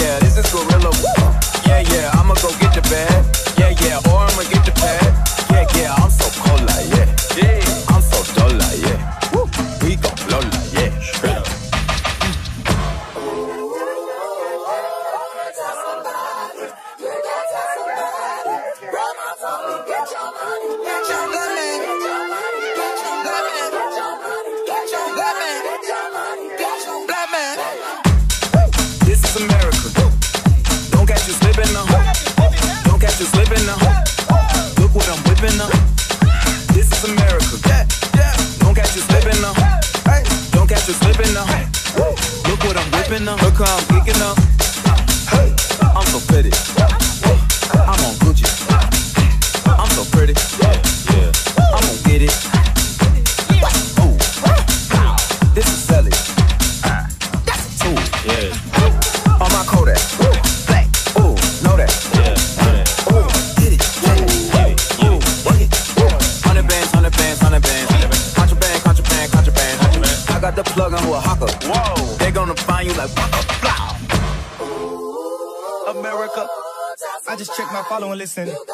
Yeah, this is gorilla. Yeah, yeah, I'ma go get listen.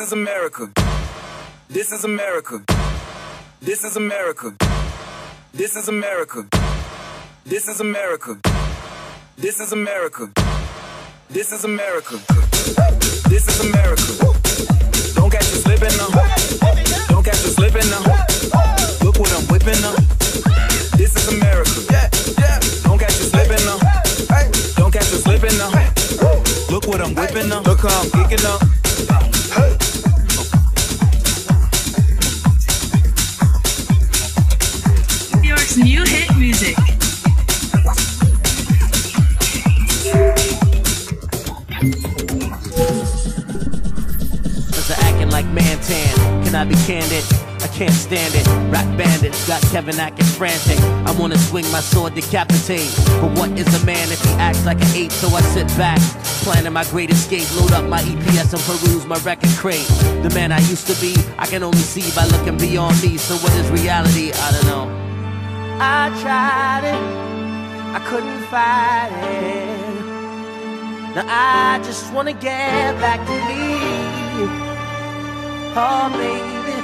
This is America. This is America. This is America. This is America. This is America. This is America. This is America. This is America. Don't catch you slipping now. Don't catch you slipping now. Look what I'm whipping now. This is America. Don't catch you slipping now. Don't catch you slipping now. Look what I'm whipping now. Look how I'm kicking up. Can I be candid? I can't stand it. Rap bandits got Kevin acting frantic. I wanna swing my sword, decapitate. But what is a man if he acts like an ape? So I sit back, planning my great escape. Load up my EPS and peruse my record crate. The man I used to be, I can only see by looking beyond me. So what is reality? I don't know. I tried it, I couldn't fight it. Now I just wanna get back to me. Oh, baby.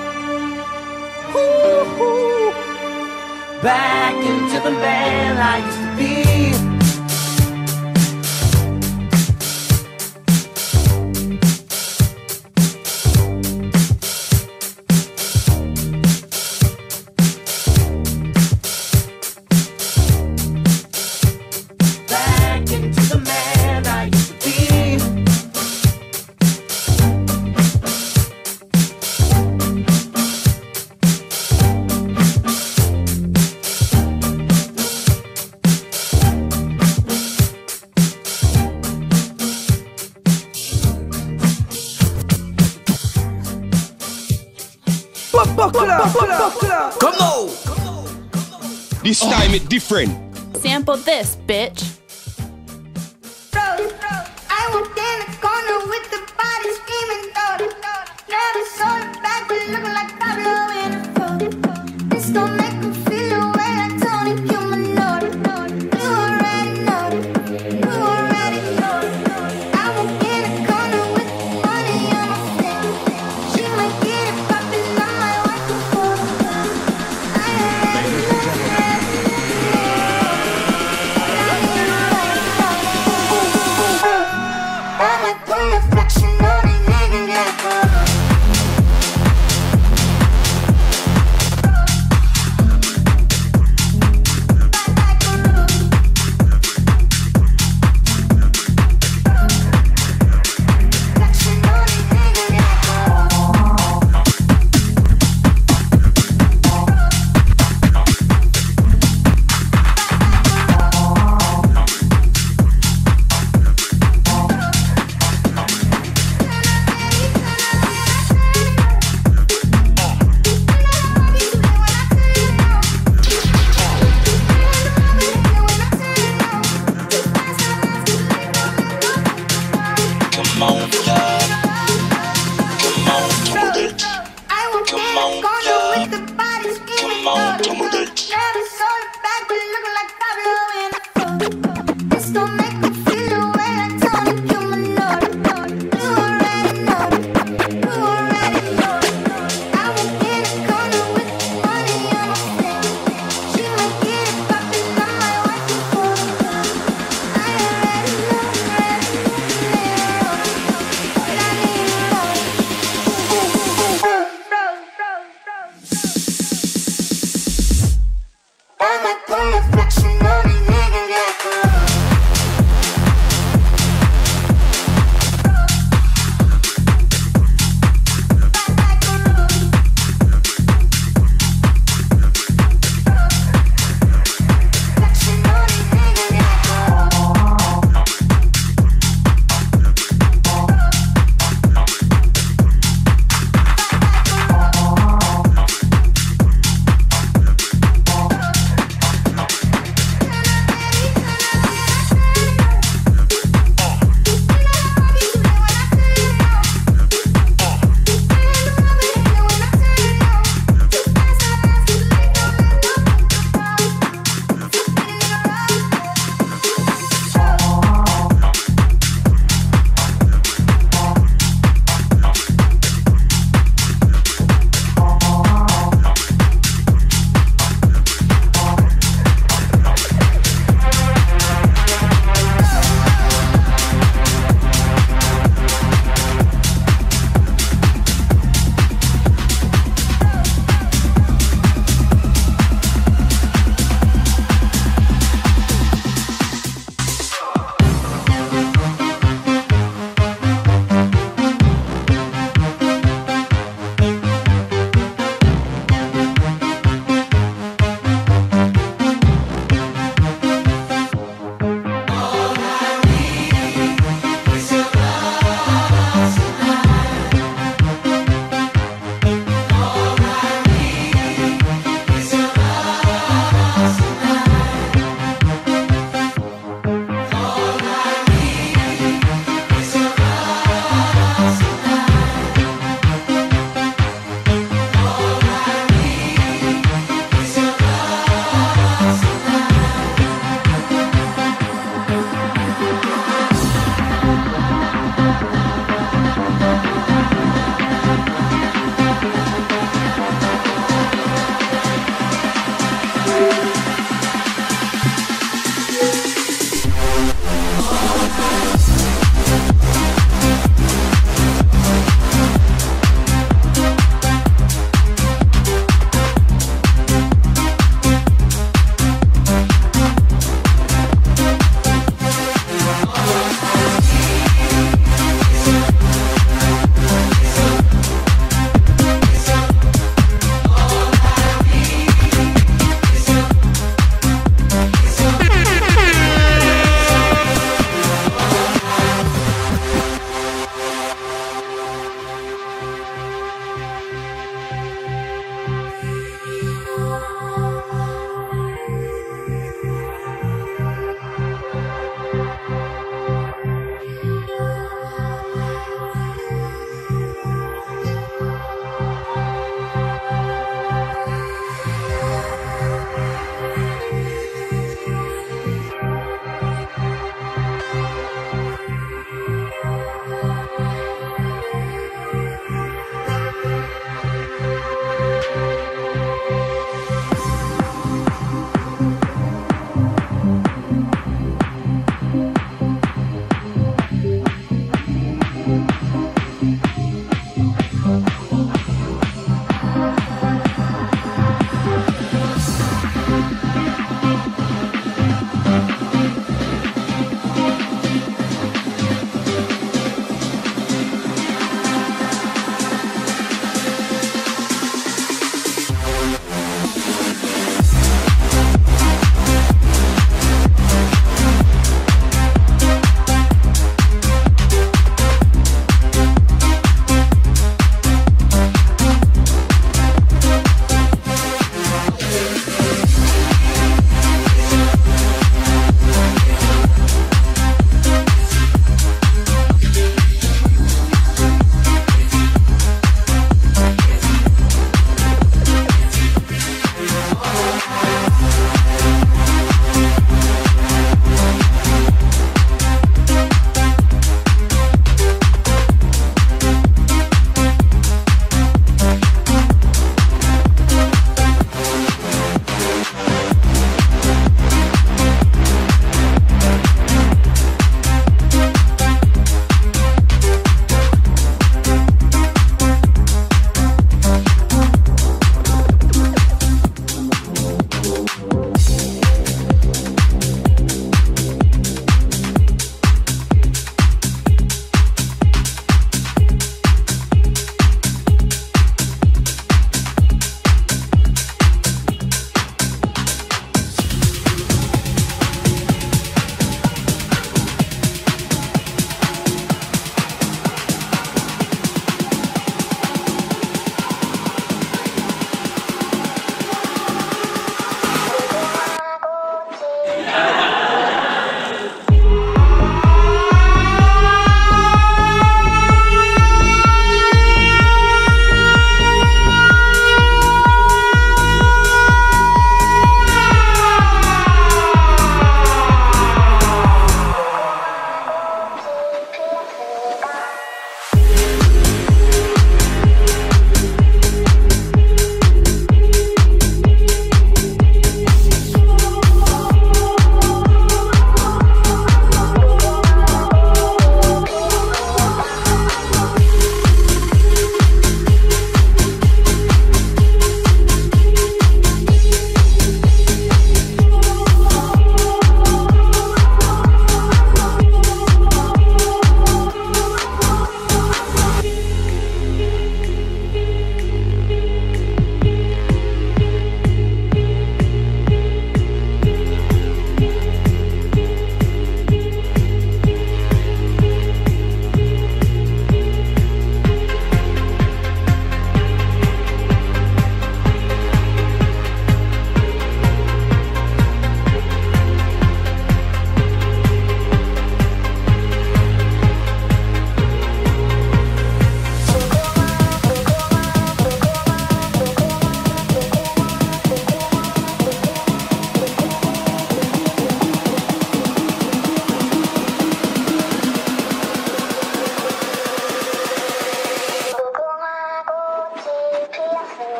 Ooh, ooh. Back into the man I used to be. This time it different. Sample this, bitch.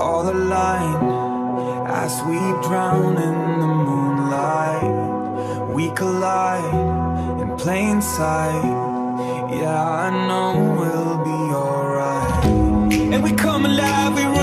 all aligned As we drown in the moonlight. We collide in plain sight. Yeah, I know we'll be alright. And we come alive, we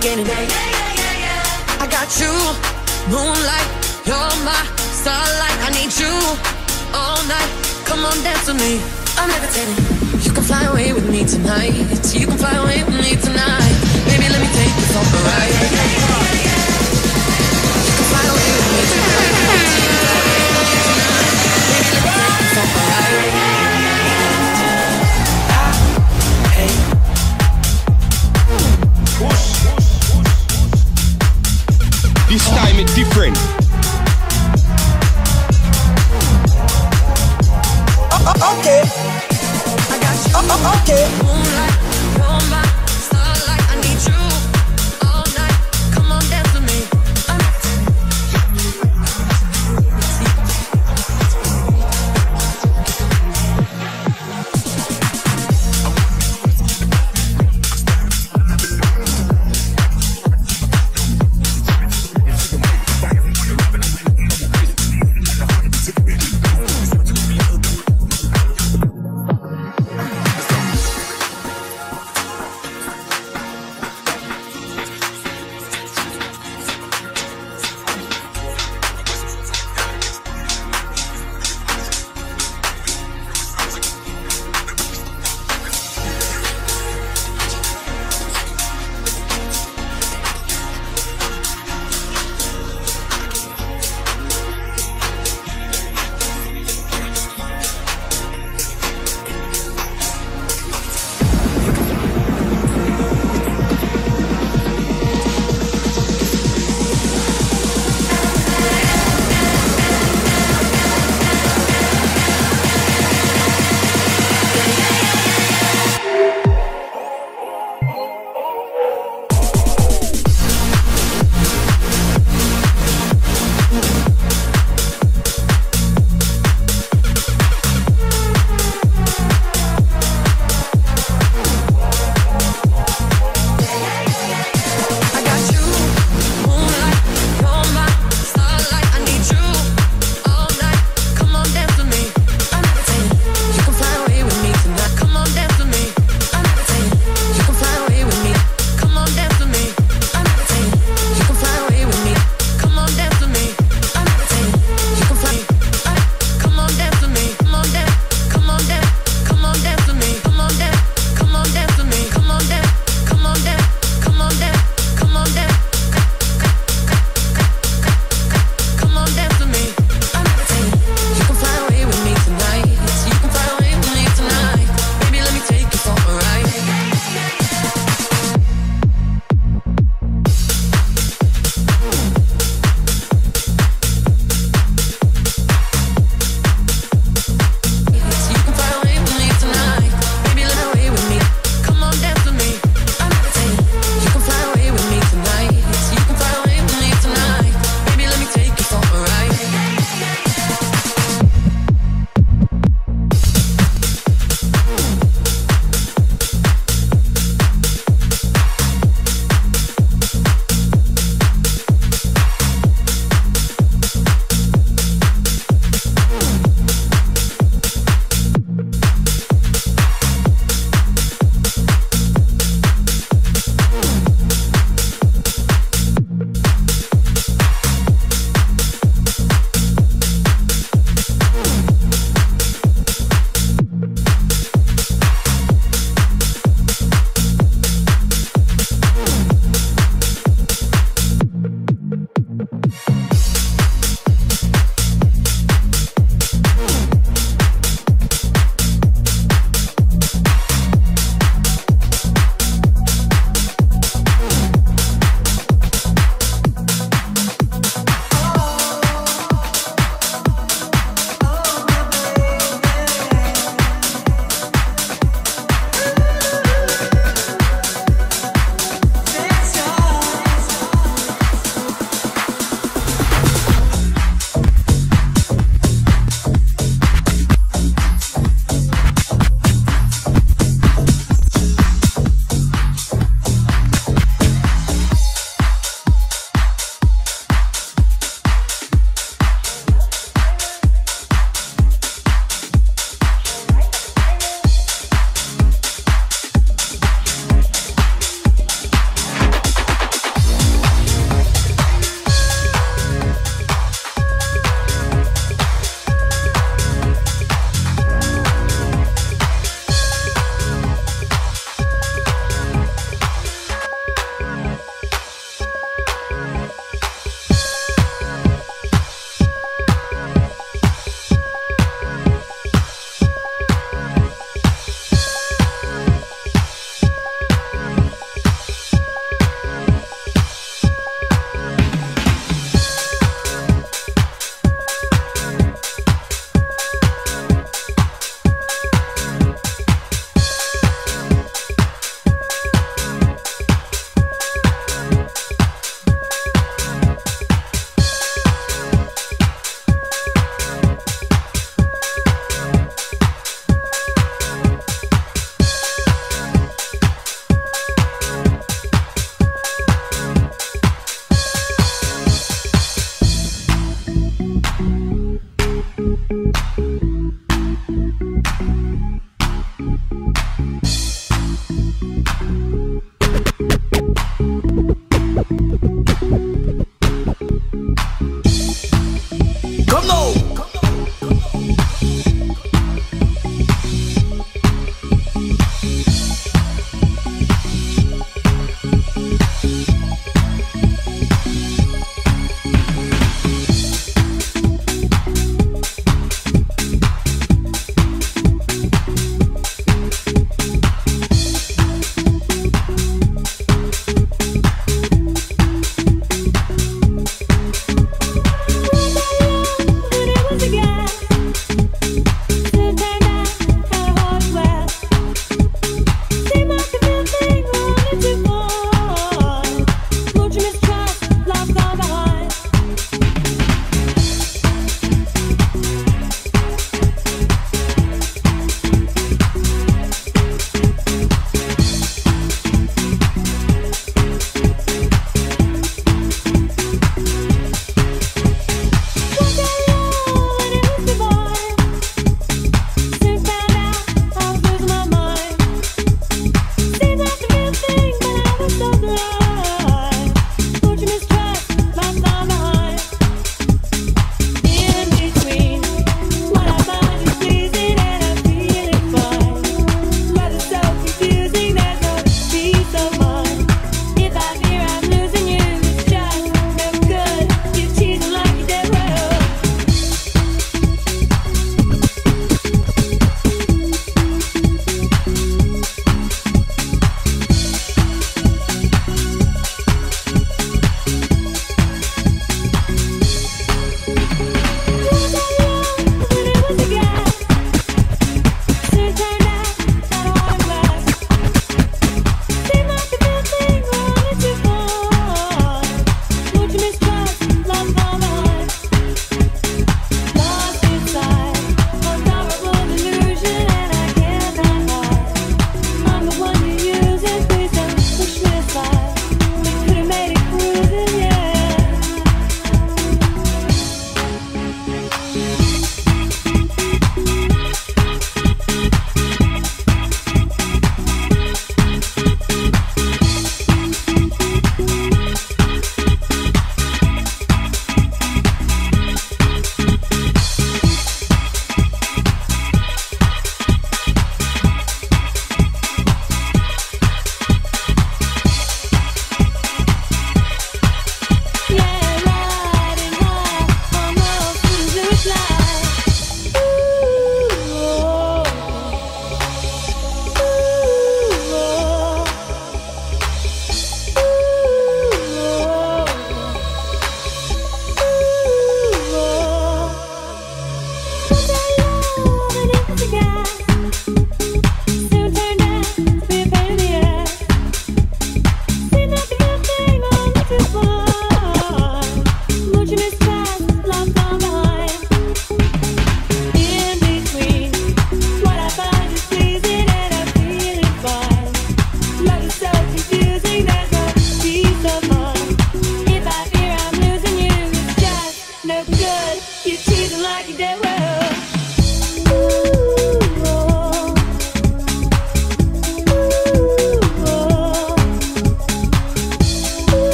again I got you, moonlight, you're my starlight. I need you all night. Come on, dance with me. I'm levitating. You can fly away with me tonight. You can fly away with me tonight. Baby, let me take you for a ride. This time it's different. Oh, oh, okay. I got you. Oh, okay.